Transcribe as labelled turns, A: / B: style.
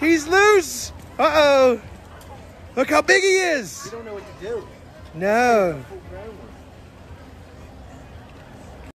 A: He's loose. Uh-oh. Look how big he is.
B: You don't know what to do.
A: No.